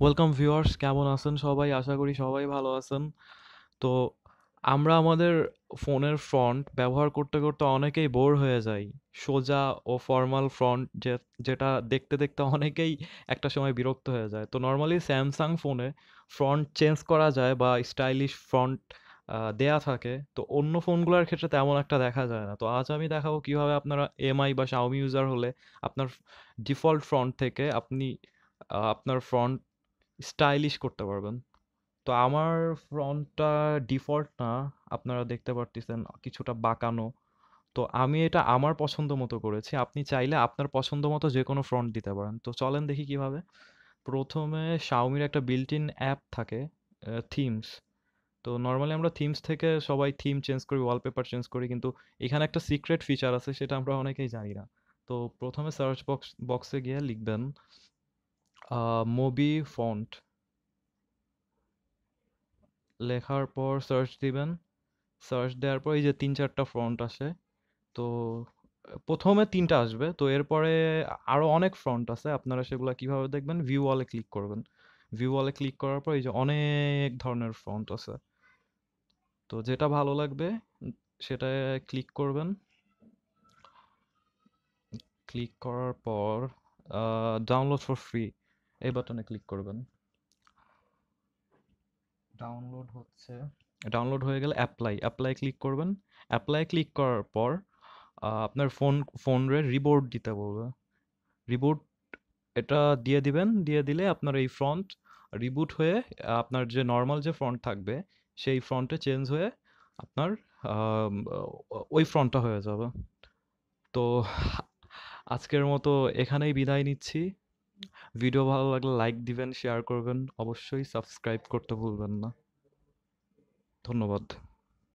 Welcome viewers কেমন আছেন সবাই? আশা করি সবাই ভালো আছেন। তো আমরা আমাদের ফোনের ফ্রন্ট ব্যবহার করতে করতে অনেকেই বোর হয়ে যাই। সোজা ও ফর্মাল ফ্রন্ট যে, যেটা দেখতে দেখতে অনেকেই একটা সময় বিরক্ত হয়ে যায়। তো নর্মালি স্যামসাং ফোনে ফ্রন্ট চেঞ্জ করা যায় বা স্টাইলিশ ফ্রন্ট দেয়া থাকে। তো অন্য ফোনগুলোর ক্ষেত্রে তেমন একটা দেখা যায় না। তো আজ আমি দেখাবো কীভাবে আপনারা এমআই বা শাওমি ইউজার হলে আপনার ডিফল্ট ফ্রন্ট থেকে আপনি আপনার ফ্রন্ট স্টাইলিশ করতে পারবেন। তো আমার ফ্রন্টটা ডিফল্ট না, আপনারা দেখতে পারতেছেন কিছুটা বাঁকানো। তো আমি এটা আমার পছন্দ মতো করেছি। আপনি চাইলে আপনার পছন্দ মতো যে কোনো ফ্রন্ট দিতে পারেন। তো চলেন দেখি কীভাবে। প্রথমে শাওমির একটা বিল্ট ইন অ্যাপ থাকে থিমস তো নর্মালি আমরা থিমস থেকে সবাই থিম চেঞ্জ করি ওয়ালপেপার চেঞ্জ করি, কিন্তু এখানে একটা সিক্রেট ফিচার আছে, সেটা আমরা অনেকেই জানি না। তো প্রথমে সার্চ বক্স বক্সে গিয়ে লিখবেন মোবি ফন্ট লেখার পর সার্চ দিবেন। সার্চ দেওয়ার পর এই যে তিন চারটা ফ্রন্ট আসে তো, প্রথমে তিনটা আসবে, তো এরপরে আরও অনেক ফ্রন্ট আছে, আপনারা সেগুলো কীভাবে দেখবেন? ভিউ ওয়ালে ক্লিক করবেন। ভিউ ওয়ালে ক্লিক করার পর এই যে অনেক ধরনের ফ্রন্ট আছে। তো যেটা ভালো লাগবে, সেটায় ক্লিক করবেন। ক্লিক করার পর ডাউনলোড ফর ফ্রি এই বাটনে ক্লিক করবেন। ডাউনলোড হচ্ছে। ডাউনলোড হয়ে গেলে অ্যাপ্লাই অ্যাপ্লাই ক্লিক করবেন। অ্যাপ্লাই ক্লিক করার পর আপনার ফোন ফোনরে রিবোর্ট দিতে বলবে। রিবুট এটা দিয়ে দিবেন দিয়ে দিলে আপনার এই ফ্রন্ট রিবুট হয়ে আপনার যে নর্মাল যে ফ্রন্ট থাকবে সেই ফ্রন্টে চেঞ্জ হয়ে আপনার ওই ফ্রন্টটা হয়ে যাবে। তো আজকের মতো এখানেই বিদায় নিচ্ছি। ভিডিও ভালো লাগলে লাইক দিবেন শেয়ার করবেন। অবশ্যই সাবস্ক্রাইব করতে ভুলবেন না। ধন্যবাদ।